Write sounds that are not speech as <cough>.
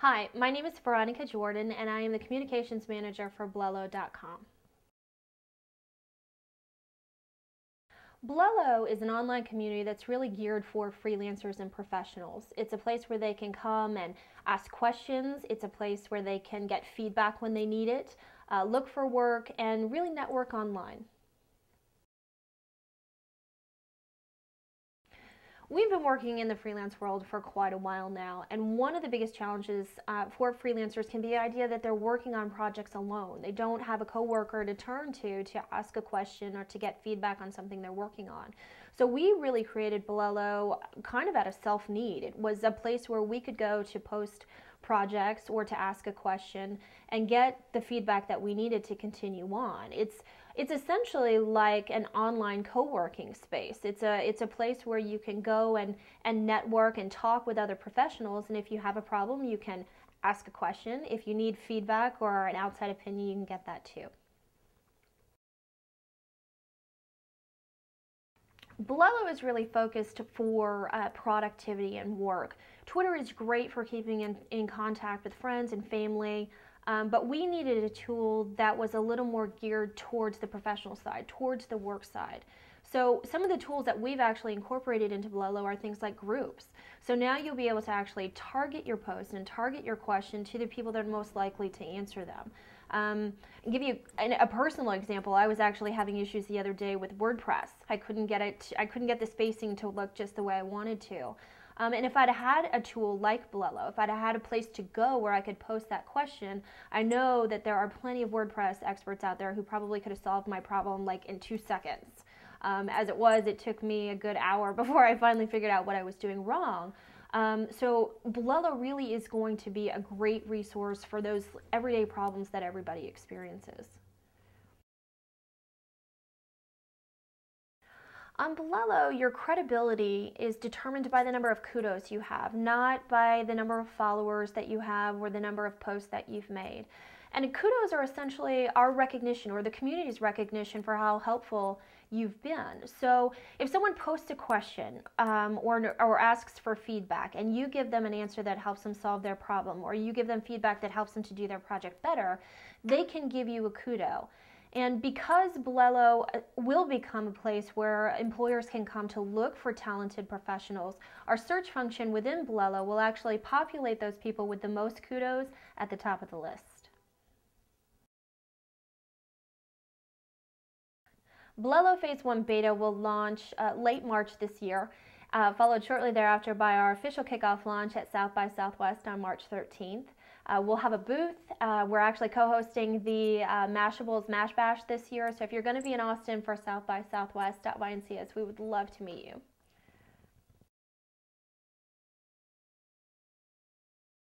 Hi, my name is Veronica Jordan, and I am the Communications Manager for Blellow.com. Blellow is an online community that's really geared for freelancers and professionals. It's a place where they can come and ask questions. It's a place where they can get feedback when they need it, uh, look for work, and really network online. We've been working in the freelance world for quite a while now, and one of the biggest challenges uh, for freelancers can be the idea that they're working on projects alone. They don't have a coworker to turn to to ask a question or to get feedback on something they're working on. So we really created Blellow kind of out of self-need. It was a place where we could go to post projects or to ask a question and get the feedback that we needed to continue on. It's it's essentially like an online co-working space. It's a it's a place where you can go and and network and talk with other professionals and if you have a problem, you can ask a question. If you need feedback or an outside opinion, you can get that too. Blellow is really focused for uh, productivity and work. Twitter is great for keeping in, in contact with friends and family, um, but we needed a tool that was a little more geared towards the professional side, towards the work side. So some of the tools that we've actually incorporated into Blellow are things like groups. So now you'll be able to actually target your post and target your question to the people that are most likely to answer them. Um, give you a personal example. I was actually having issues the other day with WordPress. I couldn't get it. I couldn't get the spacing to look just the way I wanted to. Um, and if I'd had a tool like Blellow, if I'd had a place to go where I could post that question, I know that there are plenty of WordPress experts out there who probably could have solved my problem like in two seconds. Um, as it was, it took me a good hour <laughs> before I finally figured out what I was doing wrong. Um, so Blellow really is going to be a great resource for those everyday problems that everybody experiences. On Blellow, your credibility is determined by the number of kudos you have, not by the number of followers that you have or the number of posts that you've made. And kudos are essentially our recognition or the community's recognition for how helpful you've been. So if someone posts a question um, or, or asks for feedback and you give them an answer that helps them solve their problem or you give them feedback that helps them to do their project better, they can give you a kudo. And because Blellow uh, will become a place where employers can come to look for talented professionals, our search function within Blellow will actually populate those people with the most kudos at the top of the list. Blellow Phase 1 beta will launch uh, late March this year, uh, followed shortly thereafter by our official kickoff launch at South by Southwest on March 13th. Uh, we'll have a booth. Uh, we're actually co-hosting the uh, Mashable's Mash Bash this year. So if you're going to be in Austin for South by Southwest, stop by and see us. We would love to meet you.